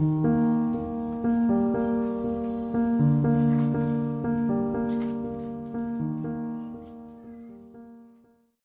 you.